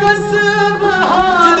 کس بہار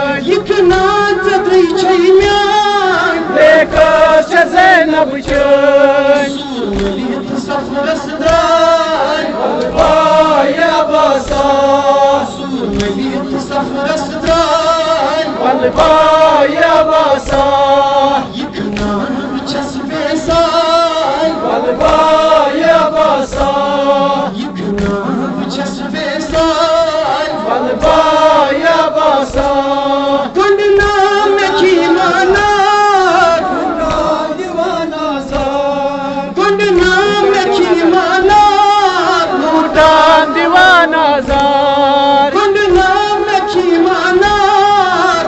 tanrı çeymyan Beka çazayna bıçak Suriyeli safra sıdray Balbaya basas Suriyeli safra sıdray Balbaya basas Yıkına bıçası besay Balbaya basas Yıkına bıçası besay divana zar Gönlüne mekimana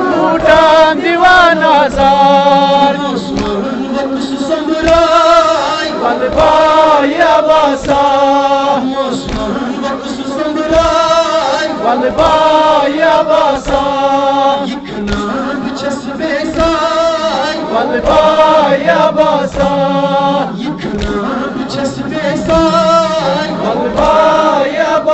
Nurdan divana zar. Osman Vakısı samuray. Balbaya basar Osman Vakısı samuray. Balbaya basar Yıkına bıçası besay Balbaya basar Yıkına bıçası besay Balbaya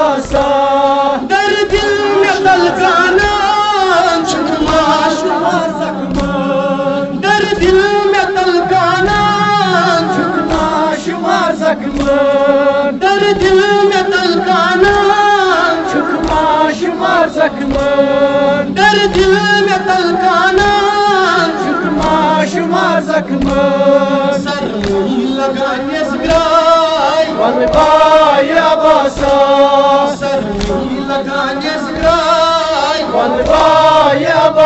basar Derdimle dalganan çıkma şu marzakımın Derdimle dalganan çıkma şu marzakımın Derdimle dalganan çıkma şu marzakımın Derdimle dalganan በሽማር ዘክመ ለጋኔ ስግራይ ወልባ ያባሳ ለጋኔ ስግራይ ወልባ ያባ